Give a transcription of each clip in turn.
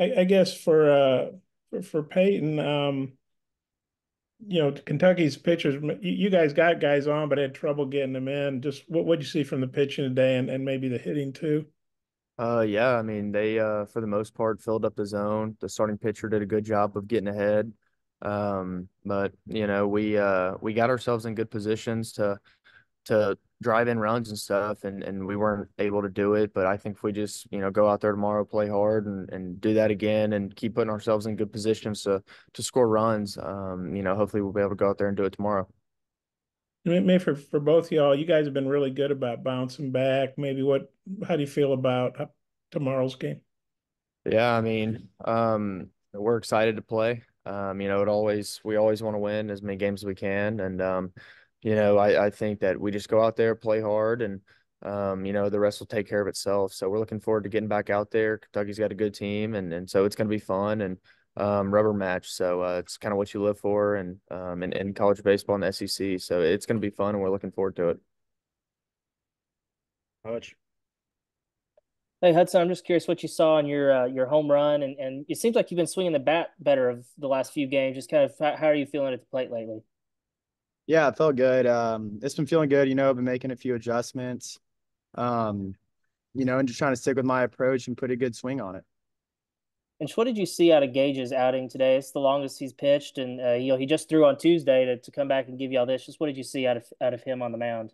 I, I guess for uh for, for Peyton, um, you know, Kentucky's pitchers, you, guys got guys on, but had trouble getting them in. Just what what'd you see from the pitching today, and and maybe the hitting too? Uh, yeah, I mean they uh for the most part filled up the zone. The starting pitcher did a good job of getting ahead. Um, but you know we uh we got ourselves in good positions to to drive in runs and stuff and and we weren't able to do it but i think if we just you know go out there tomorrow play hard and and do that again and keep putting ourselves in good positions to to score runs um you know hopefully we'll be able to go out there and do it tomorrow. Maybe for for both y'all you guys have been really good about bouncing back. Maybe what how do you feel about tomorrow's game? Yeah i mean um we're excited to play. Um you know it always we always want to win as many games as we can and um you know, I, I think that we just go out there, play hard, and um, you know, the rest will take care of itself. So we're looking forward to getting back out there. Kentucky's got a good team, and and so it's going to be fun and um, rubber match. So uh, it's kind of what you live for, and um, in, in college baseball and the SEC. So it's going to be fun, and we're looking forward to it. Coach. Hey Hudson, I'm just curious what you saw in your uh, your home run, and and it seems like you've been swinging the bat better of the last few games. Just kind of how, how are you feeling at the plate lately? Yeah, it felt good. Um, it's been feeling good. You know, I've been making a few adjustments. Um, you know, and just trying to stick with my approach and put a good swing on it. And what did you see out of Gage's outing today? It's the longest he's pitched, and uh, you know he just threw on Tuesday to, to come back and give you all this. Just what did you see out of out of him on the mound?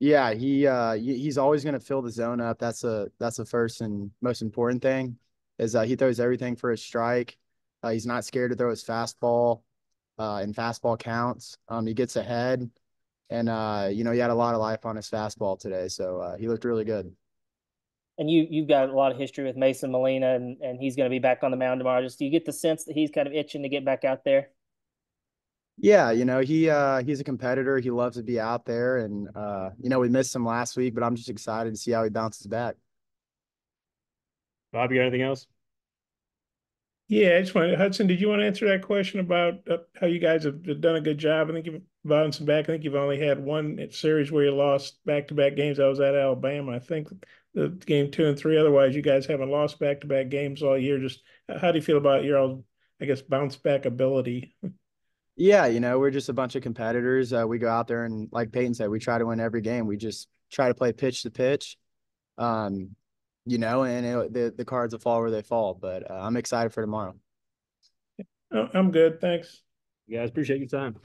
Yeah, he uh, he's always going to fill the zone up. That's a that's the first and most important thing. Is uh, he throws everything for a strike. Uh, he's not scared to throw his fastball uh, in fastball counts. Um, he gets ahead, and uh, you know he had a lot of life on his fastball today, so uh, he looked really good. And you you've got a lot of history with Mason Molina, and and he's going to be back on the mound tomorrow. Just do you get the sense that he's kind of itching to get back out there? Yeah, you know he uh, he's a competitor. He loves to be out there, and uh, you know we missed him last week, but I'm just excited to see how he bounces back. Bob, you got anything else? Yeah, I just wanted to Hudson. Did you want to answer that question about uh, how you guys have done a good job? I think you've bouncing back. I think you've only had one series where you lost back to back games. I was at Alabama. I think the game two and three. Otherwise, you guys haven't lost back to back games all year. Just how do you feel about your I guess, bounce back ability? Yeah, you know, we're just a bunch of competitors. Uh, we go out there and, like Peyton said, we try to win every game. We just try to play pitch to pitch. Um, you know, and it, the the cards will fall where they fall. But uh, I'm excited for tomorrow. I'm good. Thanks. You guys appreciate your time.